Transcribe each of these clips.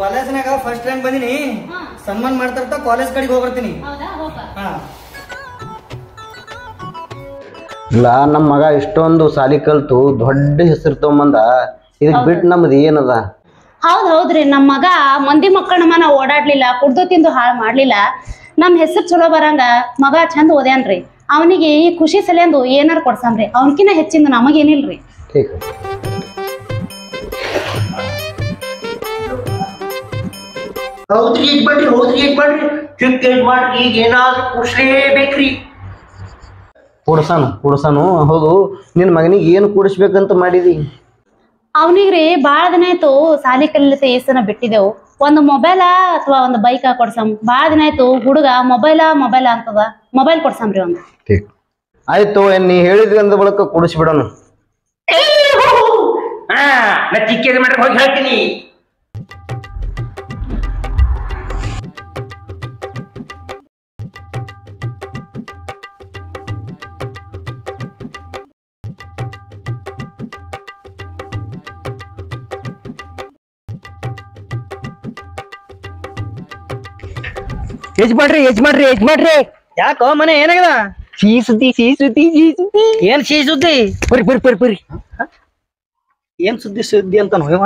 ಕಾಲೇಜ್ನಾಗ first rank ಬಂದಿನಿ. ಸನ್ಮಾನ ಮಾಡ್ತಾರ ಕಾಲೇಜ್ ಕಡೆಗೆ ಹೋಗ್ಬರ್ತೀನಿ. ಹೌದಾ? ಹೋಗ ಹಾ. ಇಲ್ಲ ನಮ್ಮ ಮಗ ಇಷ್ಟೊಂದು ಸಾಲಿ ಕಲ್ತು ದೊಡ್ಡ ಹೆಸರು ತಗೊಂಬಂದ. ಇದಕ್ ಬಿಟ್ಟು ನಮ್ದು ಏನದ? ಹೌದ್ ಹೌದ್ರಿ ನಮ್ ಮಗ ಮಂದಿ ಮಕ್ಕಳ ಮನ ನಾವ್ ಓಡಾಡ್ಲಿಲ್ಲ ಕುಡ್ದು ತಿಂದು ಹಾಳು ಮಾಡ್ಲಿಲ್ಲ. ನಮ್ ಹೆಸರು ಚಲೋ ಬರಂಗ ಮಗ ಚಂದ ಓದ್ಯಾನ್ರಿ. ಅವನಿಗೆ ಈ ಖುಷಿ ಸಲಿಯಂದು ಏನಾರ ಕೊಡ್ಸನ್ರಿ. ಅವನಕಿನ ಹೆಚ್ಚಿಂದ ನಮಗೇನಿಲ್ರಿ. ಹೌದ್ರಿ ಈಗ ಬನ್ರಿ ಹೌದ್ರಿ ಈಗ ಬನ್ರಿ. ಚಿಕ್ಕ ಏನ್ ಮಾಡ್ರಿ ಈಗ ಏನಾದ್ರೂ ಕುಡ್ಸ್ಲೇಬೇಕ್ರಿ ಕುಡ್ಸಾನು ಕುಡ್ಸಾನು. ಹೌದು ನಿನ್ನ ಮಗನಿಗೆ ಏನು ಕುಡಿಸ್ಬೇಕಂತ ಮಾಡಿದಿ? ಅವನಿಗ್ರಿ ಬಾಳ ದಿನ ಆಯ್ತು ಸಾಲಿ ಕಲಿತ ಏಸನ ಬಿಟ್ಟಿದೆವು ಒಂದು ಮೊಬೈಲ ಅಥವಾ ಒಂದು ಬೈಕ್ ಕೊಡ್ಸಮ್. ಬಾಳ ದಿನ ಆಯ್ತು ಹುಡುಗ ಮೊಬೈಲ ಮೊಬೈಲ ಅಂತದ. ಮೊಬೈಲ್ ಕೊಡ್ಸಮ್ರಿ ಒಂದು ಆಯ್ತು ನೀ ಹೇಳಿದ್ರಿ ಅಂದ ಬಳಿಕ ಕುಡಿಸ್ಬಿಡೋನು. ನಾ ಮಾಡ್ರಿ ಹೋಗಿ ಹೇಳ್ತೀನಿ. ಮಾಡ್ರಿ ಏಜ್ ಮಾಡ್ರಿ ಯಾಕೋ ಮನೆ ಏನಾಗದ? ಸಿಹಿ ಸುದ್ದಿ ಸಿಹಿ ಸುದ್ದಿ ಸೀ ಸುದ್ದಿ ಏನ್ ಸೀ ಸುದ್ದಿ ಬರ್ರಿ ಬರ್ರಿ ಬರ್ರಿ. ಬರ್ರಿ ಏನ್ ಸುದ್ದಿ ಸುದ್ದಿ ಅಂತ ನೋಯವ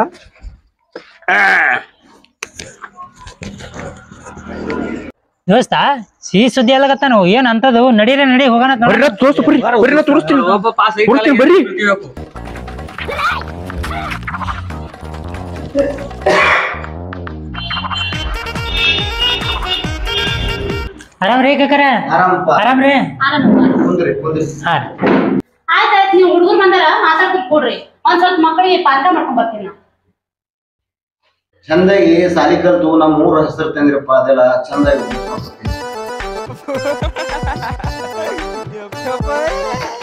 ದೋಸ್ತ ಸಿಹಿ ಸುದ್ದಿ ಎಲ್ಲಗತ್ತಾನು ಏನ್ ಅಂತದು ನಡೀರಿ ನಡಿ ಹೋಗೋಣ ಬರ್ರಿ ನಾ ತೋರ್ಸು ಬರ್ರಿ ಬರ್ರಿ ನಾ ತೋರಿಸ್ತೀನಿ. ತೋರಿಸ್ತೀನಿ ಬರ್ರಿ. ಆರಾಮ್ ರೀ ಕಕ್ಕರ ಆರಾಮಪ್ಪ ಆರಾಮ್ ರೀ. ಹಾ ಆಯ್ತಾಯ್ತು ನೀವು ಹುಡುಗರು ಬಂದಾರ ಮಾತಾಡ್ತಿಕ್ ಕೊಡ್ರಿ. ಒಂದ್ ಸ್ವಲ್ಪ ಮಕ್ಕಳಿಗೆ ಪಾಠ ಮಾಡ್ಕೊಂಡ್ ಬರ್ತೀನಿ ಚಂದಾಗಿ ಸಾಲಿ ಕಲ್ತು ನಮ್ಮ ಮೂರು ಹೆಸರು ತಂದ್ರಪ್ಪ ಅದೆಲ್ಲ ಚಂದಾಗಿ.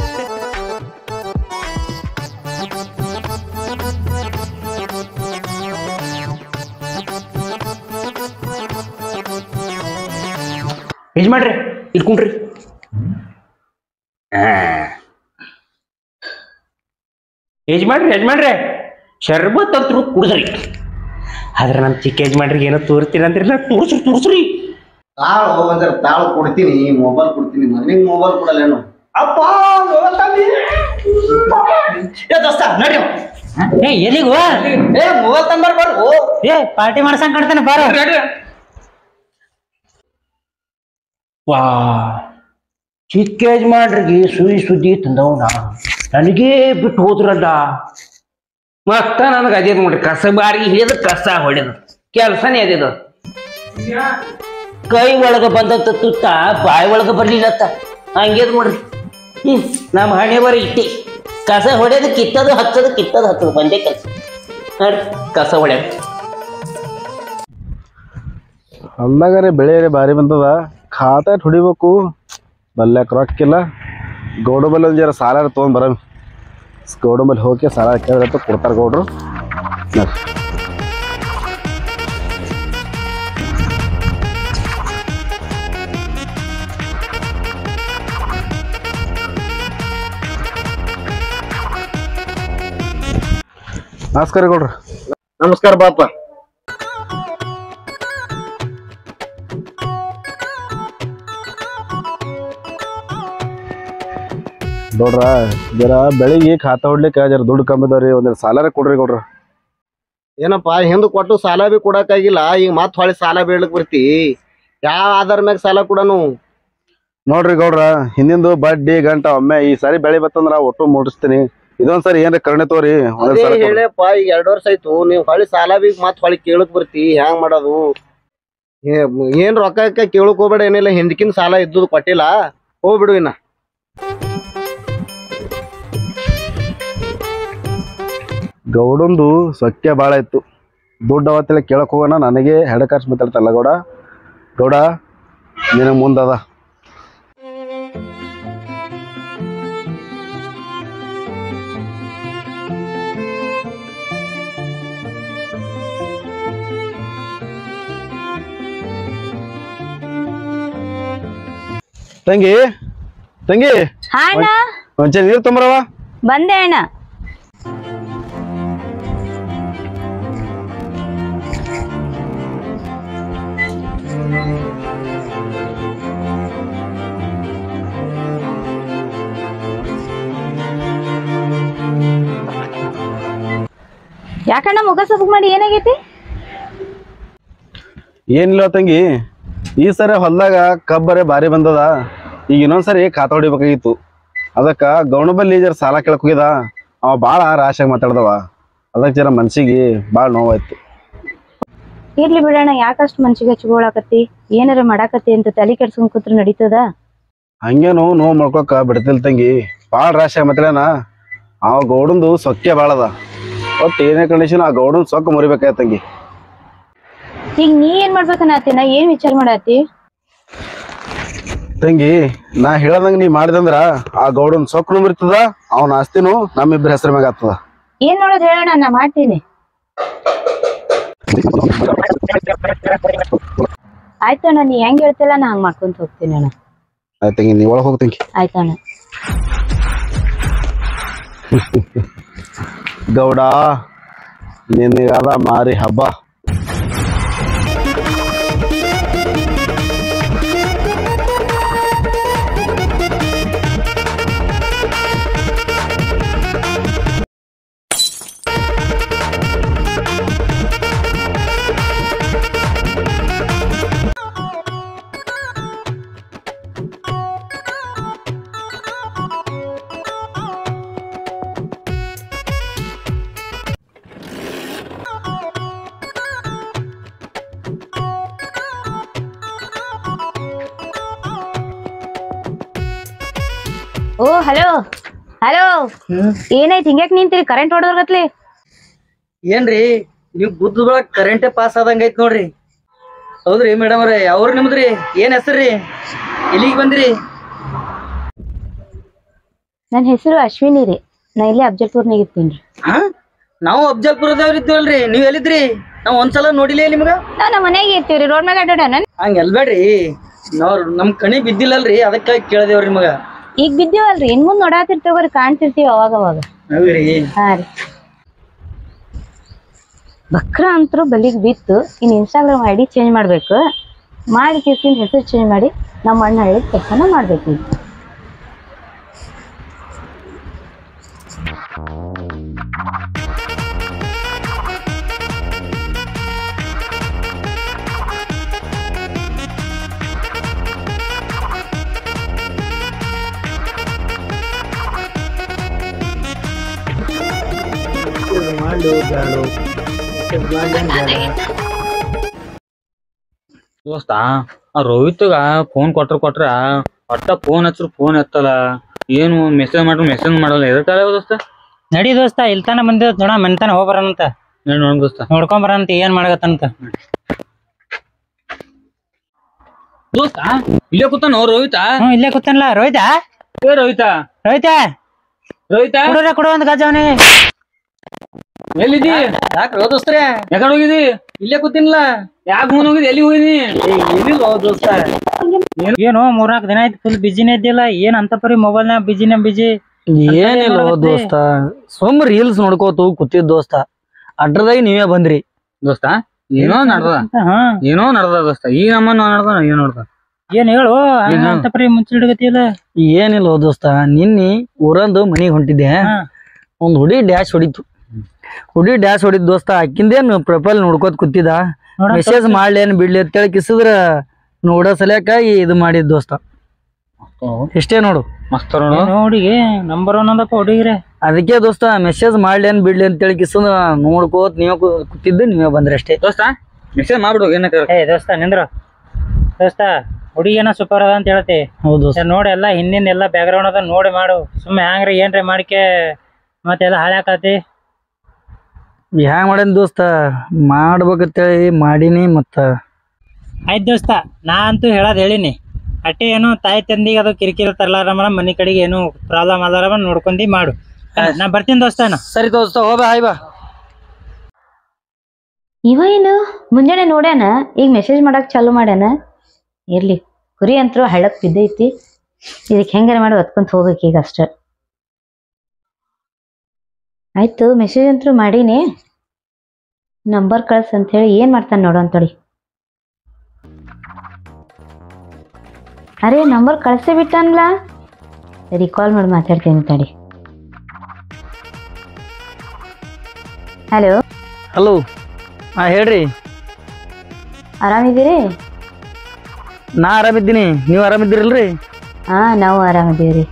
ಏಜ್ ಮಾಡ್ರಿ ಇಟ್ಕೊಂಡ್ರಿ ಏಜ್ ಮಾಡ್ರಿ ಏಜ್ ಮಾಡ್ರಿ ಶರ್ಬತ್ ಅಂತರು ಕುಡಿದ್ರಿ. ಆದ್ರೆ ನಮ್ಮ ಚಿಕ್ಕ ಏಜ್ ಮಾಡ್ರಿ ಏನೋ ತೋರಿಸ್ತೀನಿ ಅಂದ್ರಿ ನಾ ತೋರ್ಸ್ರಿ ತೋರ್ಸ್ರಿ. ತಾಳು ಅಂದ್ರೆ ತಾಳು ಕೊಡ್ತೀನಿ ಮೊಬೈಲ್ ಕೊಡ್ತೀನಿ ಮಗನಿಗೆ ಮೊಬೈಲ್ ಕೊಡಲ್ಲೇನು ಅಪ್ಪ ಏ ದೋಸ್ತ ನಡಿ. ಏ ಎಲ್ಲಿಗೋ ಏ ಮೊಬೈಲ್ ತಂಬರ್ ಬರ್ರು ಏ ಪಾರ್ಟಿ ಮಾಡ್ಸಂಗ್ ಕಾಣ್ತಾನೆ ಬಾರೋ. ವಾ. ಚಿಕ್ಕ ಏಜ್ ಮಾಡ್ರಿಗೆ ಸುಯಿ ಸುದ್ದಿ ತಂದವ್ ನಾನು. ನನಗೇ ಬಿಟ್ಟು ಹೋದ್ರಲ್ಲ. ಮತ್ತ ನನಗೆ ಅದೇ ನೋಡ್ರಿ, ಕಸ ಬಾರಿ ಹಿಡಿದು ಕಸ ಹೊಡೆದು. ಕೆಲಸನೇ ಅದೇದು ಕೈ ಒಳಗ ಬಂದಂತ ತುತ್ತ, ಬಾಯಿ ಒಳಗ ಬರ್ಲಿಲ್ಲತ್ತ ಹಂಗೇದ್ ನೋಡ್ರಿ. ಹ್ಮ್ ನಮ್ಮ ಹಣೆ ಬರ ಇಟ್ಟಿ. ಕಸ ಹೊಡೆದು ಕಿತ್ತದು, ಹಚ್ಚದು ಕಿತ್ತದು, ಹಚ್ಚದು, ಬಂದೇ ಕೆಲಸ. ಕಸ ಹೊಡೆದು ಹೊಲ್ದಾಗರೆ ಬೆಳೆ ಬಾರಿ ಬಂದದ. ಖಾತಾ ಇಟ್ ಹೊಡಿಬೇಕು ಬಲ್ಯಾಕ ರೊಕ್ಕಿಲ್ಲ ಗೌಡ ಬಲ್ಲಿ ಒಂದು ಜರ ಸಾಲ ತೊಗೊಂಡ್ ಬರಮ್ ಗೌಡ ಬಲ್ಲಿ ಹೋಗಿ ಸಾಲ ಕೇಳಿದ್ರೆ ಕೊಡ್ತಾರ ಗೌಡ್ರು. ನಡ್ರಿ. ನಮಸ್ಕಾರ ಗೌಡ್ರು. ನಮಸ್ಕಾರ ಬಾಪ. ಗೌಡ್ರ ಜರ ಬೆಳಿಗ್ಗೆ ಖಾತಾ ಹೊಡ್ಲಿಕ್ಕೆ ಜರ ದುಡ್ಡು ಕಮ್ಮಿ ಅದಾವ್ರಿ ಒಂದೆರಡು ಸಾಲಾರ ಕೊಡ್ರಿ ಗೌಡ್ರ. ಏನಪ್ಪ ಹಿಂದ್ ಕೊಟ್ಟು ಸಾಲ ಬಿ ಕೊಡಕ್ಕಾಗಿಲ್ಲ ಈಗ ಮತ್ ಹೊಳಿ ಸಾಲ ಬೀಳಕ್ ಬರ್ತಿ. ಯಾವ ಆಧಾರ ಮ್ಯಾಗ ಸಾಲ ಕೊಡನು? ನೋಡ್ರಿ ಗೌಡ್ರ ಹಿಂದಿಂದು ಬಡ್ಡಿ ಗಂಟ ಒಮ್ಮೆ ಈ ಸಾರಿ ಬೆಳೆ ಬತ್ತಂದ್ರ ಒಟ್ಟು ಮುಟ್ಟಿಸ್ತೀನಿ ಇದೊಂದ್ಸರಿ ಏನ್ರಿ ಕರ್ಣೆ ತೋರಿ ಅದೇ ಕೊಡ್ರಿ. ಹೇಳಪ್ಪ ಈಗ ಎರಡ್ ವರ್ಷ ಆಯ್ತು ನೀವ್ ಹೊಳಿ ಸಾಲ ಬಿ ಮತ್ ಹೊಳಿ ಕೇಳಕ್ ಬರ್ತಿ ಹ್ಯಾಂಗ್ ಮಾಡೋದು? ಏ- ಏನ್ ರೊಕ್ಕ ಕೇಳಕ್ ಹೋಗ್ಬೇಡ ಏನಿಲ್ಲ ಹಿಂದಕಿನ ಸಾಲ ಇದ್ದು ಕೊಟ್ಟಿಲ್ಲ ಹೋಗ್ಬಿಡು ಇನ್ನ. ಗೌಡಂದು ಸೊಕ್ಕೆ ಭಾಳ ಇತ್ತು. ದುಡ್ಡು ಅವತ್ತೆಲ್ಲ ಕೇಳಕ್ ಹೋಗೋಣ ನನಗೆ ಹೆಡ ಖರ್ಚು ಮಾತಾಡ್ತಲ್ಲ ಗೌಡ. ಗೌಡ ನಿನಗೆ ಮುಂದದ. ತಂಗಿ ತಂಗಿ. ಮಂಚ ನೀರು ತುಂಬರವ ಬಂದೆ ಅಣ್ಣ. ಯಾಕಣ್ಣ ಮುಖ ಮಾಡಿ ಏನಾಗೈತಿ? ಏನಿಲ್ಲ ತಂಗಿ ಈ ಸರಿ ಹೊಲ್ದಾಗ ಕಬ್ಬರೆ ಭಾರಿ ಬಂದದ. ಈಗ ಇನ್ನೊಂದ್ಸರಿ ಖಾತಾ ಹೊಡಿಬೇಕಾಗಿತ್ತು. ಅದಕ್ಕ ಗೌಣಬಲ್ಲಿ ಜರ ಸಾಲ ಕೇಳಕ್ ಹೋಗಿದ. ಅವ ಭಾಳ ರಾಶಿಯಾಗಿ ಮಾತಾಡ್ದವ. ಅದಕ್ಕೆ ಜರ ಮನ್ಸಿಗೆ ಭಾಳ ನೋವಾಯ್ತು. ಇರ್ಲಿ ಬಿಡೋಣ ಯಾಕಷ್ಟು ಮನ್ಸಿಗೆ ಹಚ್ಕೊಳಕತ್ತಿ? ಏನಾರ ಮಾಡಾಕತ್ತಿ ಅಂತ ತಲೆ ಕೆಡ್ಸ್ಕೊಂಡ್ ಕೂತ್ರ ನಡೀತದ? ಹಂಗೇನು ನೋವು ಮಾಡ್ಕೊಕ ಬಿಡ್ತಿಲ್ ತಂಗಿ. ಬಾಳ ರಾಶಿಯಾಗಿ ಮಾತಾಡ್ಯಾನ. ಅವ ಗೌಡಂದು ಸೊಕ್ಕೆ ಭಾಳ ಅದ ಒಟ್ಟು ಏನೇ ಕಂಡೀಷನ್ ಆ ಗೌಡನ್ ಸೊಕ್ಕ ಮುರಿಬೇಕಾಯ್ತು ತಂಗಿ? ಈಗ ನೀ ಏನ್ ಮಾಡ್ಬೇಕನ್ನ ನಾ ಏನ್ ವಿಚಾರ ಮಾಡತ್ತಿ ತಂಗಿ ನಾ ಹೇಳದಂಗ ನೀ ಮಾಡಿದಂದ್ರ ಆ ಗೌಡನ್ ಸೊಕ್ಕನು ಮರಿತದ ಅವನ ಆಸ್ತಿನೂ ನಮ್ಮಿಬ್ಬರ ಹೆಸರ ಮ್ಯಾಗ ಆಗ್ತದ. ಏನ್ ನೋಡೋದ್ ಹೇಳೋಣ ನಾ ಮಾಡ್ತೀನಿ. ಆಯ್ತಣ್ಣ ನೀ ಹೆಂಗ್ ಹೇಳ್ತಿಲ್ಲ ನಾ ಹಂಗ್ ಮಾಡ್ಕೊಂತ ಹೋಗ್ತೀನಿ ಅಣ್ಣ. ಆಯ್ತು ತಂಗಿ ನೀ ಒಳಗೆ ಹೋಗ್ತಂಗಿ ಆಯ್ತಣ್ಣ ಗೌಡ ನಿನಗದ ಮಾರಿ ಹಬ್ಬ. ಹಲೋ ಏನಾಯ್ತು? ಹಿಂಗ್ಯಾಕ್ ನಿಂತೀರಿ? ಕರೆಂಟ್ ಹೊಡೆದ್ರಗತ್ಲಿ ಏನ್ರಿ? ನೀವ್ ಬುದ್ಧದೊಳಗ ಕರೆಂಟ್ ಪಾಸ್ ಆದಂಗ ಐತ್ ನೋಡ್ರಿ. ಹೌದ್ರಿ ಮೇಡಮ್ ಅವ್ರೆ ಅವ್ರ ನಿಮ್ದ್ರಿ? ಏನ್ ಹೆಸರ್ರಿ? ಎಲ್ಲಿಗೆ ಬಂದ್ರಿ? ನನ್ನ ಹೆಸರು ಅಶ್ವಿನಿ ರೀ. ನಾ ಇಲ್ಲಿ ಅಫ್ಜಲ್ಪುರ್ನಾಗ ಇರ್ತೀನಿ ಹಾ? ನಾವು ಅಫ್ಜಲ್ಪುರದವ್ರ ಇದ್ದೀವಲ್ರಿ ನೀವ್ ಎಲ್ಲಿದ್ರಿ? ನಾವ್ ಒಂದ್ಸಲ ನೋಡಿಲ್ಲ ನಿಮ್ಗ? ನಾವ್ ನಮ್ಮ ಮನೆಗೆ ಇರ್ತೀವ್ರಿ ರೋಡ್ ಮ್ಯಾಗ ಅಡ್ಡಾಡೋಣ? ಹಂಗ ಎಲ್ಬೇಡ್ರಿ. ನಾವ್ ನಮ್ ಕಣಿ ಬಿದ್ದಿಲ್ಲಲ್ರಿ. ಅದಕ್ಕಾಗಿ ಕೇಳ್ದೇವ್ರಿ ನಿಮಗ. ಈಗ ಬಿದ್ದೀವಲ್ರಿ ಇನ್ ಮುಂದ್ ನೋಡಾತಿರ್ತೇವ್ರಿ ಕಾಣ್ತಿರ್ತೀವಿ ಅವಾಗ ಅವಾಗ. ಹಾ ರೀ. ಬಕ್ರ ಅಂತರೂ ಬಲಿಗ್ ಬಿತ್ತು ಇನ್ ಇನ್ಸ್ಟಾಗ್ರಾಮ್ ಐಡಿ ಚೇಂಜ್ ಮಾಡ್ಬೇಕು. ಮಾಡಿ ಕೇಸಿನ ಹೆಸರು ಚೇಂಜ್ ಮಾಡಿ ನಮ್ಮ ಅಣ್ಣ ಹೇಳಿದ ಕೆಲಸನ ಮಾಡ್ಬೇಕು. ಈಗ ದೋಸ್ತ ಆ ರೋಹಿತ್ಗ ಫೋನ್ ಕೊಟ್ರ ಕೊಟ್ರ ಒಟ್ಟ ಫೋನ್ ಹಚ್ರು ಫೋನ್ ಎತ್ತಲ್ಲ. ಏನು ಮೆಸೇಜ್ ಮಾಡ್ರ ಮೆಸೇಜ್ ಮಾಡಲ್ಲ. ಎದಕ್ಕಾಲ ದೋಸ್ತ? ನಡಿ ದೋಸ್ತ ಇಲ್ತಾನ ಬಂದಿದ್ ನೋಡ ಮನ್ತಾನ ಹೋಗ್ಬರಂತ ನೋಡ್ ದೋಸ್ತ. ನೋಡ್ಕೊಂಡ್ ಬರಂತ ಏನ್ ಮಾಡಕತ್ತಂತ. ದೋಸ್ತ ಇಲ್ಲೇ ಕೂತಾನ ರೋಹಿತ? ಇಲ್ಲೇ ಕೂತಾನಲ್ಲ ರೋಹಿತ? ಏ ರೋಹಿತ? ರೋಹಿತ? ರೋಹಿತ? ಕೊಡು ಒಂದ್ ಗಜ ಅವನಿಗೆ. ಎಲ್ಲಿದಿ? ಯಾಕ್ರಿ ದೋಸ್ತ್ರೆ? ಯಾಕಡೆ ಹೋಗಿದಿ? ಇಲ್ಲೇ ಕೂತಿನ್ಲ ಯಾಕೆ ಮುಂದ್ ಹೋಗಿದಿ? ಎಲ್ಲಿ ಹೋಗಿದಿ? ಎಲ್ಲಿಲ್ಲ ದೋಸ್ತ ಏನು? ಮೂರ್ನಾಲ್ಕು ದಿನ ಆಯ್ತು ಫುಲ್ ಬಿಜಿನೇ ಇದ್ದಿಲ್ಲ. ಏನ್ ಅಂತ ಪರಿ ಮೊಬೈಲ್ನಾಗ ಬಿಜಿನೇ ಬಿಜಿ ಏನಿಲ್ಲ ದೋಸ್ತ. ಸುಮ್ ರೀಲ್ಸ್ ನೋಡ್ಕೋತು ಕೂತಿದ್ ದೋಸ್ತ. ಅಡ್ರದಾಗಿ ನೀವೇ ಬಂದ್ರಿ. ದೋಸ್ತ ಏನೋ ನಡ್ದ ಏನೋ ನಡ್ದ ದೋಸ್ತ. ಈ ನಮ್ಮನ್ನ ನಡ್ದ ಏನ್ ನೋಡ್ದ ಏನ್ ಹೇಳು? ಅಂತ ಪರಿ ಮುಂಚಿಡ್ಗತಿಲ್ಲ ಏನಿಲ್ಲ ದೋಸ್ತ. ನಿನ್ನಿ ಊರಂದು ಮನಿಗ್ ಹೊಂಟಿದ್ದೆ. ಒಂದ್ ಹುಡಿ ಡ್ಯಾಶ್ ಹೊಡಿತು. ಹುಡಿ ಡ್ಯಾಶ್ ಹೊಡಿದ್ ದೋಸ್ತ ಹಾಕಿಂದೇನು ಪ್ರೊಫೈಲ್ ನೋಡ್ಕೋತ ಕೂತಿದ ಮೆಸೇಜ್ ಮಾಡ್ಲಿ ಏನ್ ಬಿಡ್ಲಿ ಅಂತೇಳಿ ಕಿಸಿದ್ರ ನೋಡೋ ಸಲಕ ಇದು ಮಾಡಿದ್ ದೋಸ್ತ. ಇಷ್ಟೇ ನೋಡು. ಮಸ್ತ್ ಹುಡುಗಿ ನಂಬರ್ ಒನ್ ಅಂದಪ್ಪ ಹುಡುಗಿರೆ. ಅದಕ್ಕೆ ದೋಸ್ತ ಮೆಸೇಜ್ ಮಾಡ್ಲೇನ್ ಏನ್ ಬಿಡ್ಲಿ ಅಂತೇಳಿ ಕಿಸಿದ ನೋಡ್ಕೋತ ನೀವೇ ಕೂತಿದ್ದು ನೀವೇ ಬಂದ್ರಿ ಅಷ್ಟೇ. ದೋಸ್ತ ಮೆಸೇಜ್ ಮಾಡ್ಬಿಡು ಏನಕ್ಕೆ ಏ ದೋಸ್ತ ನಿಂದ್ರ. ದೋಸ್ತ ಹುಡುಗಿನ ಸೂಪರ್ ಅದ ಅಂತ ಹೇಳ್ತಿ. ಹೌದು ನೋಡಿ ಎಲ್ಲ ಹಿಂದಿನ ಎಲ್ಲ ಬ್ಯಾಕ್ಗ್ರೌಂಡ್ ಅದ ನೋಡಿ ಮಾಡು. ಸುಮ್ಮನೆ ಹ್ಯಾಂಗ್ರಿ ಏನ್ರಿ ಮಾಡಿಕೆ ಮತ್ತೆಲ್ಲ ಹಾಳಾಕತಿ ಹ್ಯಾಂಗ ಮಾಡೇನ್ ದೋಸ್ತ? ಮಾಡ್ಬೇಕಂತೇಳಿ ಮಾಡೀನಿ ಮತ್ತ. ಆಯ್ತು ದೋಸ್ತ ನಾ ಅಂತೂ ಹೇಳೋದ್ ಹೇಳಿನಿ. ಅಟ್ಟೆ ಏನು ತಾಯಿ ತಂದಿಗೆ ಅದು ಕಿರಿಕಿರಿ ತರಲಾರಮ್ಮ ಮನೆ ಕಡೆಗೆ ಏನು ಪ್ರಾಬ್ಲಮ್ ಆದಾರಮ್ಮ ನೋಡ್ಕೊಂಡಿ ಮಾಡು. ನಾ ಬರ್ತೀನಿ ದೋಸ್ತ ನಾ. ಸರಿ ದೋಸ್ತ ಹೋಗ ಹಾಯ್ ಬಾ. ಇವ ಏನು? ಮುಂಜಾನೆ ನೋಡ್ಯಾನ ಈಗ ಮೆಸೇಜ್ ಮಾಡಕ್ ಚಾಲು ಮಾಡ್ಯಾನ. ಇರ್ಲಿ ಕುರಿ ಅಂತರೂ ಹಳ್ಳಕ್ ಬಿದ್ದೈತಿ. ಇದಕ್ಕೆ ಹೆಂಗಾರ ಮಾಡಿ ಒತ್ಕೊಂತ ಹೋಗ್ಬೇಕು ಈಗ ಅಷ್ಟ. ಆಯ್ತು ಮೆಸೇಜ್ ಅಂತೂ ಮಾಡೀನಿ. ನಂಬರ್ ಕಳಿಸ್ ಅಂತ ಹೇಳಿ ಏನ್ ಮಾಡ್ತಾನೆ ನೋಡು ಅಂತೇಳಿ. ಅರೆ ನಂಬರ್ ಕಳಿಸೇ ಬಿಟ್ಟನ್ಲ? ಸರಿ ಕಾಲ್ ಮಾಡಿ ಮಾತಾಡ್ತೀನಿ ತಡಿ. ಹಲೋ ಹಲೋ ಹಾ ಹೇಳ್ರಿ. ಆರಾಮಿದ್ದೀರಿ? ನಾ ಆರಾಮಿದ್ದೀನಿ. ನೀವು ಆರಾಮಿದ್ದೀರಲ್ರಿ? ಹಾಂ ನಾವು ಆರಾಮಿದ್ದೀವಿ ರೀ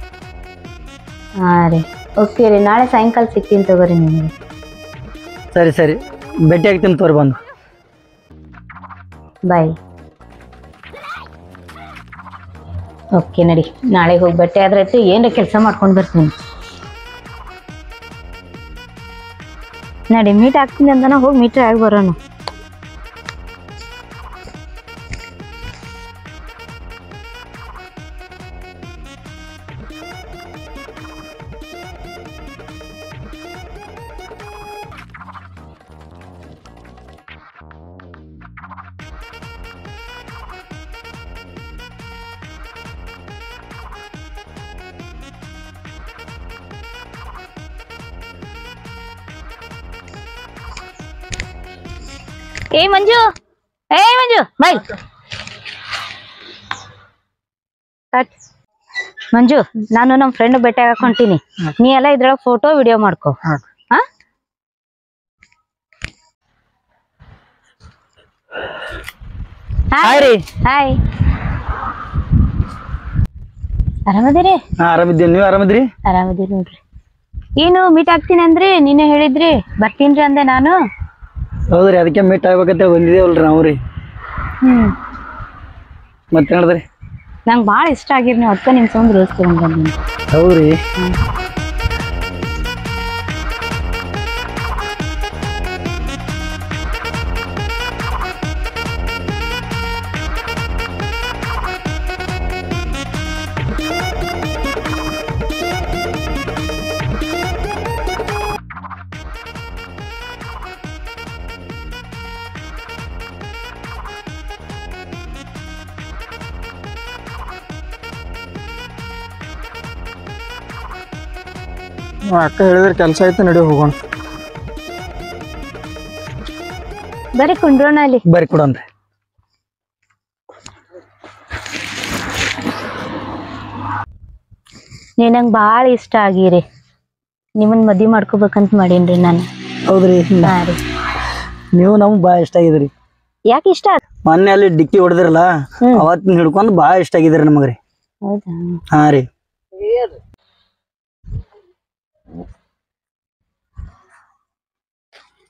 ಹಾಂ ರೀ. ಓಕೆ ರೀ ನಾಳೆ ಸಾಯಂಕಾಲ ಸಿಗ್ತೀನಿ ತಗೋರಿ ನಿಮಗೆ. ಸರಿ ಸರಿ. ಭೇಟಿ ಆಗ್ತೀನಿ ತೋರಿ ಬಂದು. ಬಾಯ್ ಓಕೆ ನಡಿ. ನಾಳೆಗೆ ಹೋಗಿ ಬಟ್ಟೆ ಆದ್ರೆ ಆಯ್ತು ಏನರ ಕೆಲಸ ಮಾಡ್ಕೊಂಡು ಬರ್ತೀನಿ. ನಡಿ ಮೀಟ್ ಆಗ್ತೀನಿ ಅಂದನ ಹೋಗಿ ಮೀಟ್ರ್ ಆಗಿ ಬರೋಣ. ಏ ಮಂಜು ಏ ಮಂಜು ಬೈ. ಕಟ್. ಮಂಜು ನಾನು ನಮ್ ಫ್ರೆಂಡ್ ಭೇಟಿ ಹಾಕೊಂತೀನಿ. ನೀ ಎಲ್ಲ ಇದ್ರೊಳಗೆ ಫೋಟೋ ವಿಡಿಯೋ ಮಾಡ್ಕೋ. ಹಾ. ಹಾಯ್ ರೀ. ಹಾಯ್ ಆರಾಮದಿರಿ? ಹಾ ಆರಾಮಿದ್ದೀನಿ ನೀವು ಆರಾಮಿದ್ರಿ? ಆರಾಮದಿರಿ ನೋಡ್ರಿ. ಏನು ಮೀಟ್ ಆಗ್ತೀನಿ ಅಂದ್ರಿ ನೀನು ಹೇಳಿದ್ರಿ. ಬರ್ತೀನ್ರಿ ಅಂದೆ ನಾನು. ಹೌದ್ರಿ ಅದಕ್ಕೆ ಮೀಟ್ ಆಗ್ಬೇಕಂತ ಬಂದಿದ್ದೇವಲ್ರಿ ನಾವು ರೀ. ಹ್ಮ್. ಮತ್ತೆ ಹೇಳಿದ್ರಿ ನಂಗೆ ಭಾಳ ಇಷ್ಟ ಆಗಿರಿ ನೀವು ಅದಕ್ಕೆ ನಿಮ್ಮ ರೋಸ್ ತಗೊಂಡ್ ಬಂದೀನಿ. ಹೌದ್ರಿ. ಅಕ್ಕ ಹೇಳಿದ್ರೆ ಕೆಲಸ ಐತೆ ನಡಿ ಹೋಗೋಣ. ಬರೀ ಕುಂಡ್ರೋಣ ಅಲ್ಲಿ. ಬರೀ ಕೊಡೋಣ್ರಿ ನೀ ನಂಗೆ ಭಾಳ ಇಷ್ಟ ಆಗಿರಿ. ನಿಮ್ಮನ್ನ ಮದ್ವೆ ಮಾಡ್ಕೋಬೇಕಂತ ರೀ ನಾನು. ಹೌದ್ರಿ. ಹಾ ರೀ. ನೀವು ನಮ್ಗೆ ಭಾಳ ಇಷ್ಟ ಆಗಿದ್ರಿ. ಯಾಕೆ ಇಷ್ಟ? ಆತ್ ಮೊನ್ನೆ ಅಲ್ಲಿ ಡಿಕ್ಕಿ ಹೊಡೆದ್ರಲ್ಲ ಹ್ಮ್. ಅವತ್ತಿನ ಹಿಡ್ಕೊಂಡು ಭಾಳ ಇಷ್ಟ ಆಗಿದ್ರಿ ನಮಗ್ರಿ. ಹೌದಾ? ಹಾ ರೀ.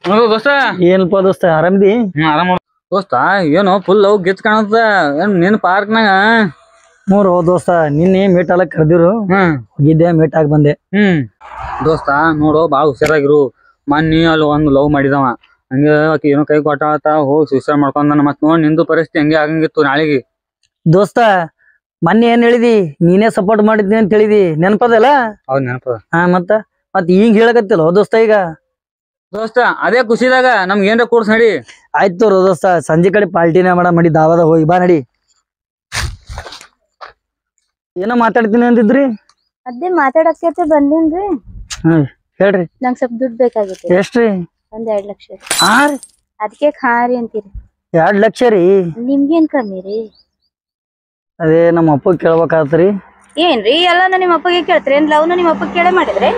ದೋಸ್ತ. ಏನಪ್ಪ ದೋಸ್ತ ಆರಾಮದಿ? ಆರಾಮ ದೋಸ್ತ ಏನು ಫುಲ್ ಅವ್ ಗೆಚ್ ಕಾಣತ್ತ. ಏನ್ ನಿನ್ ಪಾರ್ಕ್ನಾಗ ಮೂರು ದೋಸ್ತ ನಿನ್ನೆ ಮೀಟ್ ಅಲ್ಲ ಕರೆದಿರು. ಹ್ಮ್. ಹೋಗಿದ್ದೆ ಮೀಟ್ ಆಗಿ ಬಂದೆ. ಹ್ಮ್. ದೋಸ್ತ ನೋಡು ಬಾಳ ಹುಷಾರಾಗಿರು. ಮೊನ್ನೆ ಅಲ್ಲಿ ಒಂದ್ ಲವ್ ಮಾಡಿದವ. ಹಂಗೆ ಆಕಿ ಏನೋ ಕೈ ಕೊಟ್ಟಾತ ಹೋಗಿ ಸುಸೈಡ್ ಮಾಡ್ಕೊಂಡ ಮತ್ ನೋಡಿ ನಿಂದು ಪರಿಸ್ಥಿತಿ ಹಂಗೆ ಆಗಂಗಿತ್ತು ನಾಳೆಗೆ. ದೋಸ್ತ ಮೊನ್ನೆ ಏನ್ ಹೇಳಿದಿ? ನೀನೇ ಸಪೋರ್ಟ್ ಮಾಡಿದ್ನಿ ಅಂತ ಹೇಳಿದಿ. ನೆನಪದಲ್ಲ? ಹೌದ್ ನೆನಪದ. ಹಾ ಮತ್ತ ಮತ್ ಈಗ ಹೇಳಕತ್ತಿಲ್ಲ ದೋಸ್ತ ಈಗ? ದೋಸ್ತ ಅದೇ ಖುಷಿದಾಗ ನಮ್ಗೆ ಏನ್ರ ಕೋರ್ಸ್ ನಡಿ. ಆಯ್ತು ತೋರು ದೋಸ್ತ ಸಂಜೆ ಕಡೆ ಪಾಲ್ಟಿನ ಮಾಡ ಮಾಡಿ ದಾವಾದ ಹೋಗಿ ಬಾ ನಡಿ. ಏನೋ ಮಾತಾಡ್ತೀನಿ ಅಂದಿದ್ರಿ? ಅದೇ ಮಾತಾಡಕ್ಕೆ ಬಂದೇನ್ರಿ? ಹ್ಮ್ ಹೇಳ್ರಿ. ನಂಗೆ ಸ್ವಲ್ಪ ದುಡ್ಡು ಬೇಕಾಗಿತ್ತು. ಎಷ್ಟ್ರಿ? ಒಂದ್ ಎರಡ್ ಲಕ್ಷ. ಹಾ ರೀ. ಅದಕ್ಕೆ ಖಾರಿ ಅಂತೀರಿ. ಎರಡ್ ಲಕ್ಷ ರೀ? ನಿಮ್ಗೇನ್ ಕಮ್ಮಿ ರೀ? ಅದೇ ನಮ್ಮ ಅಪ್ಪ ಕೇಳ್ಬೇಕಾತ್ರಿ. ಏನ್ರಿ ಎಲ್ಲಾನು ನಿಮ್ಮ ಅಪ್ಪಗೆ ಕೇಳ್ತೀರಿ ಏನ್ ಲವ್ನ ನಿಮ್ಮ ಅಪ್ಪ ಕೇಳೇ ಮಾಡಿದ್ರೆ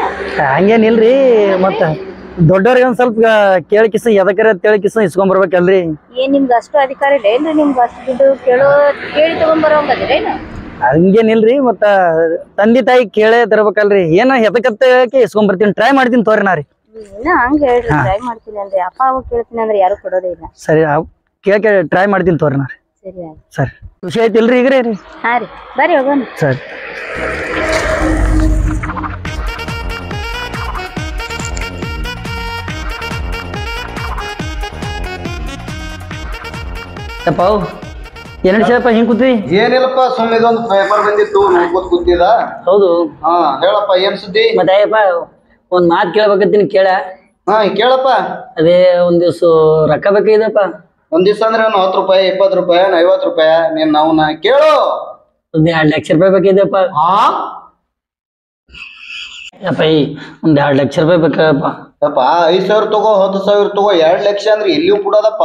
ಹಂಗೇನಿಲ್ರಿ ಮತ್ತ ದೊಡ್ಡವ್ರಿಗೆ ಒಂದ್ ಸ್ವಲ್ಪ ಕೇಳಿ ಕಿಸ ಎದಕರ ಅಂತೇಳಿ ಕಿಸ ಇಸ್ಕೊಂಡ್ ಬರ್ಬೇಕಲ್ರಿ ಏನ್ ನಿಮ್ಗೆ ಅಷ್ಟು ಅಧಿಕಾರ ಇಲ್ಲ ಏನ್ರಿ ನಿಮ್ಗೆ ಅಷ್ಟು ದುಡ್ಡು ಕೇಳೋ ಕೇಳಿ ತಗೊಂಡ್ಬರೋಂಗದಿರೇನು ಹಂಗೇನಿಲ್ರಿ ಮತ್ತ ತಂದೆ ತಾಯಿ ಕೇಳೇ ತರ್ಬೇಕಲ್ರಿ. ಏನ ಎದಕತ್ತ ಹೇಳಕ್ಕೆ ಇಸ್ಕೊಂಡ್ ಬರ್ತೀನಿ ಟ್ರೈ ಮಾಡ್ತೀನಿ ತೋರಿ ನಾ ರೀ. ಇನ್ನ ಹಂಗ ಹೇಳ್ರಿ ಟ್ರೈ ಮಾಡ್ತೀನಿ ಅಂದ್ರೆ ಅಪ್ಪ ಅವಾಗ ಕೇಳ್ತೀನಿ ಅಂದ್ರೆ ಯಾರು ಕೊಡೋದೇ ಇಲ್ಲ. ಸರಿ ಕೇಳಕ್ಕೆ ಟ್ರೈ ಮಾಡ್ತೀನಿ ತೋರಿ ನಾ ರೀ. ಸರಿ ಸರಿ. ಖುಷಿ ಆಯ್ತಿಲ್ರಿ ಈಗ ರೀ? ಹಾ ರೀ. ಬರ್ರಿ ಹೋಗೋಣ. ಸರಿ. ಯಪ್ಪ ಏನ್ ನಡ್ಸ್ಯಪ್ಪ ಹಿಂಗ್ ಕೂತಿ ಏನಿಲ್ಲಪ್ಪ ಸುಮ್ಮನೆ ಇದೊಂದು ಪೇಪರ್ ಬಂದಿತ್ತು ನೋಡ್ಕೊತ ಕೂತಿದ ಹೌದು. ಹಾ ಹೇಳಪ್ಪ ಏನ್ ಸುದ್ದಿ? ಮತ್ತೆ ಅಯ್ಯಪ್ಪ ಒಂದ್ ಮಾತ್ ಕೇಳ್ಬೇಕಂತೀನಿ ಕೇಳ. ಹಾ ಕೇಳಪ್ಪ. ಅದೇ ಒಂದ್ ದಿವ್ಸ ರೊಕ್ಕ ಬೇಕಾಗಿದೆಪ್ಪ ಒಂದ್ ದಿವ್ಸ ಅಂದ್ರೆ ಹತ್ತು ರೂಪಾಯಿ ಇಪ್ಪತ್ತು ರೂಪಾಯಿ ಐವತ್ತು ರೂಪಾಯಿ ನೀನ್ ಅವನ ಕೇಳು. ಒಂದ್ ಎರಡು ಲಕ್ಷ ರೂಪಾಯಿ ಬೇಕಾಗಿದೆಪ್ಪ ಹಾ ಯಪ್ಪ ಈ ಒಂದ್ ಎರಡ್ ಲಕ್ಷ ರೂಪಾಯಿ ಬೇಕಾಗಪ್ಪ. ಯಪ್ಪ ಐದ್ ಸಾವಿರ ತಗೋ ಹತ್ತು ಸಾವಿರ ತಗೋ ಎರಡ್ ಲಕ್ಷ ಅಂದ್ರೆ ಎಲ್ಲಿಯೂ ಕೊಡೋದಪ್ಪ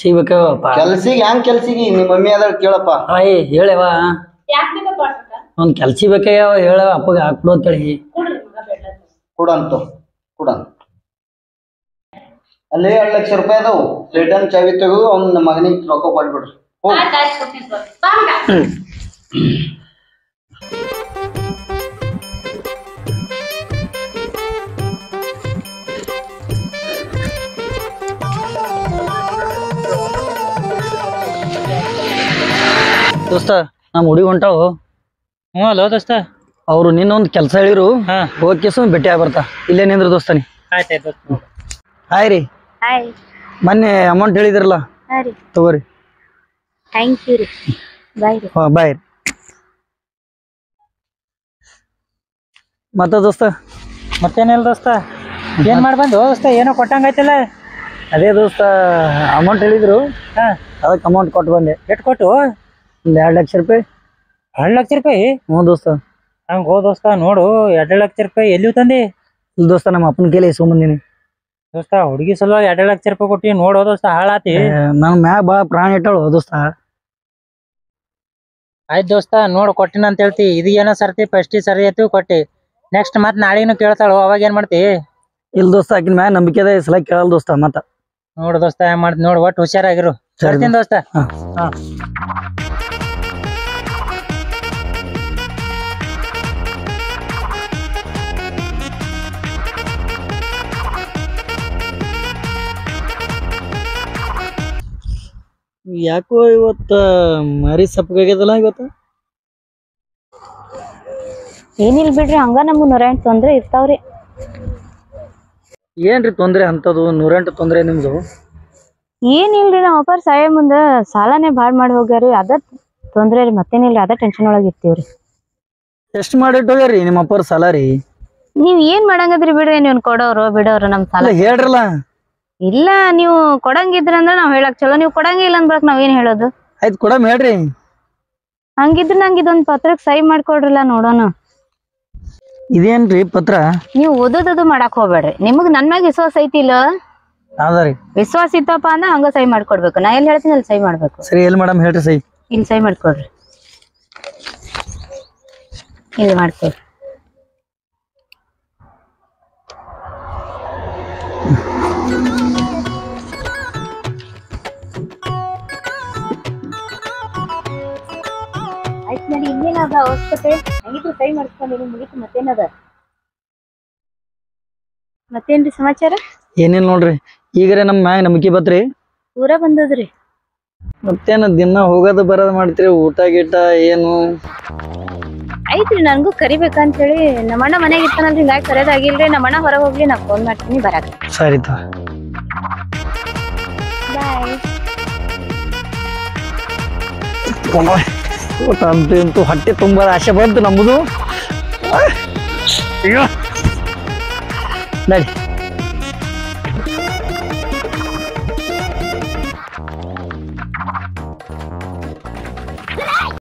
ಸಿಗ್ಬೇಕಪ್ಪ ಕೆಲ್ಸಿಗೆ ಹೆಂಗ್ ಕೆಲ್ಸಿಗೆ? ನಿಮ್ಮ ಮಮ್ಮಿ ಅದ ಕೇಳಪ್ಪ. ಆಯ್ ಹೇಳವ? ಒಂದ್ ಕೆಲ್ಸ ಬೇಕಾಗ್ಯಾವ ಹೇಳ ಅಪ್ಪಗ ಹಾಕ್ಬಿಡು ಅಂತೇಳಿ. ಕೊಡಂತು ಕೊಡ ಅಲ್ಲಿ ಎರಡು ಲಕ್ಷ ರೂಪಾಯಿ ಅದಾವು. ರಿಟರ್ನ್ ಚಾವಿ ತೆಗೆದು ಅವ್ನ ಮಗನಿಗೆ ರೊಕ್ಕ ಕೊಟ್ಬಿಡ್ರಿ. ಹೋಗ್ ದೋಸ್ತ ನಮ್ಮ ಹುಡುಗಿ ಹೊಂಟಾವು ಹ್ಞೂ ಅಲೋ ದೋಸ್ತ. ಅವ್ರು ನಿನ್ನೊಂದು ಕೆಲ್ಸ ಹೇಳಿರು. ಹಾ. ಹೋಗಿ ಕೇಸು ಭೇಟಿ ಆಗಿ ಬರ್ತಾ ಇಲ್ಲೇ ನಿಂದ್ರು ದೋಸ್ತಾನಿ ಆಯ್ತಾಯ್ತು ದೋಸ್ತ. ಹಾಯ್ ರೀ. ಹಾಯ್. ಮೊನ್ನೆ ಅಮೌಂಟ್ ಹೇಳಿದ್ರಲ್ಲ? ಹಾ ರೀ. ತಗೋರಿ. ಥ್ಯಾಂಕ್ ಯು ರೀ. ಬಾಯ್ ರೀ. ಹಾ ಬಾಯ್ ಮತ್ತ ದೋಸ್ತ? ಮತ್ತೇನಿಲ್ಲ ದೋಸ್ತ. ಏನ್ ಮಾಡ್ಬಂದು ದೋಸ್ತ? ಏನೋ ಕೊಟ್ಟಂಗೈತಿಲ್ಲ ಅದೇ ದೋಸ್ತ ಅಮೌಂಟ್ ಹೇಳಿದ್ರು. ಹಾ. ಅದಕ್ಕೆ ಅಮೌಂಟ್ ಕೊಟ್ಟು ಬಂದೆ. ಬಿಟ್ ಕೊಟ್ಟು ಒಂದ್ ಎರಡ್ ಲಕ್ಷ ರೂಪಾಯಿ. ಎರಡು ಲಕ್ಷ ರೂಪಾಯಿ? ಹ್ಞೂ ದೋಸ್ತ. ಹಂಗೆ ಹೋ ದೋಸ್ತ ನೋಡು ಎರಡು ಲಕ್ಷ ರೂಪಾಯಿ ಎಲ್ಲಿ ತಂದಿ? ಇಲ್ಲಿ ದೋಸ್ತ ನಮ್ಮ ಅಪ್ಪನ ಕೈಲಿ ಇಸ್ಕೊಂಬಂದಿನಿ ದೋಸ್ತ ಹುಡುಗಿ ಸಲುವಾಗಿ ಎರಡು ಲಕ್ಷ ರೂಪಾಯಿ ಕೊಟ್ಟಿ ನೋಡೋ ದೋಸ್ತ ಹಾಳಾತಿ. ನನ್ನ ಮ್ಯಾಗ ಬಾ ಪ್ರಾಣ ಇಟ್ಟಾಳು ದೋಸ್ತ. ಆಯ್ತು ದೋಸ್ತ ನೋಡು ಕೊಟ್ಟಿನ ಅಂತ ಹೇಳ್ತಿ. ಇದು ಏನೋ ಸರ್ತಿ ಫಸ್ಟಿ ಸರಿ ಆಯ್ತು ಕೊಟ್ಟಿ. ನೆಕ್ಸ್ಟ್ ಮತ್ತೆ ನಾಳೆನು ಕೇಳ್ತಾಳು ಅವಾಗ ಏನ್ ಮಾಡ್ತಿ? ಇಲ್ಲ ದೋಸ್ತ ಆಕಿನ ಮ್ಯಾಗ ನಂಬಿಕೆ ಅದ ಈ ಸಲ ಕೇಳಲ್ಲ ದೋಸ್ತ ಮತ್ತ. ನೋಡು ದೋಸ್ತ ಏನ್ ಮಾಡ್ತಿ ನೋಡು ಒಟ್ಟು ಹುಷಾರಾಗಿರು. ಸರಿ ದೋಸ್ತ. ಹಾ. ಹಾ. ಯಾಕೋ ಇವತ್ತ ಮರಿ ಸಪ್ಪಗಾಗ್ಯದಲ್ಲ ಇವತ್ತು? ಏನಿಲ್ಲ ಬಿಡ್ರಿ ಹಂಗ ನಮ್ಗೆ ನೂರೆಂಟು ತೊಂದರೆ ಇರ್ತಾವ್ರಿ. ಏನ್ರಿ ತೊಂದ್ರೆ ಅಂತದು ನೂರೆಂಟು ತೊಂದ್ರೆ ನಿಮ್ದು? ಏನಿಲ್ರಿ ನಮ್ಮ ಅಪ್ಪಾರ ಸಾಯ ಮುಂದ ಸಾಲನೇ ಭಾಳ ಮಾಡಿ ಹೋಗ್ಯಾರಿ ಅದ ತೊಂದ್ರೆ ರೀ ಮತ್ತೇನಿಲ್ರಿ ಅದ ಟೆನ್ಷನ್ ಒಳಗೆ ಇರ್ತೀವ್ರಿ. ಎಷ್ಟ್ ಮಾಡಿಟ್ಟು ಹೋಗ್ಯಾರಿ ನಿಮ್ಮ ಅಪ್ಪರ ಸಾಲ ರೀ? ನೀವ್ ಏನ್ ಮಾಡಂಗದ್ರಿ ಬಿಡ್ರಿ ನೀವ್ ಕೊಡೋರು ಬಿಡೋರು ನಮ್ ಸಾಲ. ಹೇಳ್ರಲ್ಲ. ಇಲ್ಲ ನೀವು ಕೊಡಂಗಿದ್ರ ಅಂದ್ರ ನಾವ್ ಹೇಳಕ್ ಚಲೋ. ನೀವು ಕೊಡಂಗಿಲ್ಲ ಅಂದ್ಬಳಕ್ ನಾವ್ ಏನ್ ಹೇಳೋದು? ಆಯ್ತು ಕೊಡಮ್ ಹೇಳ್ರಿ. ಹಂಗಿದ್ರ ನಂಗೆ ಇದೊಂದ್ ಪತ್ರಕ್ ಸಹಿ ಮಾಡ್ಕೊಡ್ರಲ್ಲ ನೋಡೋಣ. ಇದೇನ್ರಿ ಪತ್ರ? ನೀವು ಓದೋದದು ಮಾಡಕ್ ಹೋಗ್ಬೇಡ್ರಿ. ನಿಮಗ್ ನನ್ ಮ್ಯಾಗ ವಿಶ್ವಾಸ ಐತಿಲ್ಲ ಅದ ರೀ ವಿಶ್ವಾಸ ಇತ್ತಪ್ಪ ಅಂದ್ರ ಹಂಗ ಸೈ ಮಾಡ್ಕೊಡ್ಬೇಕು. ನಾ ಎಲ್ಲಿ ಹೇಳ್ತೀನಿ ಅಲ್ಲಿ ಸೈ ಮಾಡ್ಬೇಕು. ಸರಿ ಎಲ್ಲಿ ಮೇಡಮ್ ಹೇಳ್ರಿ ಸೈ ಇಲ್ಲಿ ಸಹಿ ಮಾಡ್ಕೊಡ್ರಿ. ಇಲ್ಲಿ ಮಾಡ್ಕೊಡ್ರಿ. ಇನ್ನೇನದ ಅವಶ್ಯಕತೆ? ಹೆಂಗಿದ್ರು ಕೈ ಮಾಡಿಸ್ಕೊಂಡಿರಿ ಮುಗಿತು ಮತ್ತೇನದ ಮತ್ತೇನ್ರಿ ಸಮಾಚಾರ? ಏನೇನ್ ನೋಡ್ರಿ ಈಗರೆ ನಮ್ಮ ಮ್ಯಾಗ ನಂಬಿಕೆ ಬತ್ರಿ? ಊರ ಬಂದದ್ರಿ. ಮತ್ತೇನ ದಿನ ಹೋಗೋದು ಬರೋದು ಮಾಡ್ತೀರಿ ಊಟ ಗೀಟ ಏನು? ಐತ್ರಿ ನನ್ಗೂ ಕರಿಬೇಕಂತ ಹೇಳಿ ನಮ್ಮಣ್ಣ ಮನೆಗೆ ಇರ್ತಾನಲ್ರಿ ಹಿಂಗಾಗಿ ಕರೆಯೋದಾಗಿಲ್ರಿ ನಮ್ಮಣ್ಣ ಹೊರಗೆ ಹೋಗ್ಲಿ ನಾ ಫೋನ್ ಮಾಡ್ತೀನಿ ಬರಾಕ. ಸರಿ ತ. ಬಾಯ್ ಅಂತೂ ಹೊಟ್ಟೆ ತುಂಬ ಆಸೆ ಬಂತು ನಮ್ಮದು. ಅಯ್ಯೋ. ನಡಿ.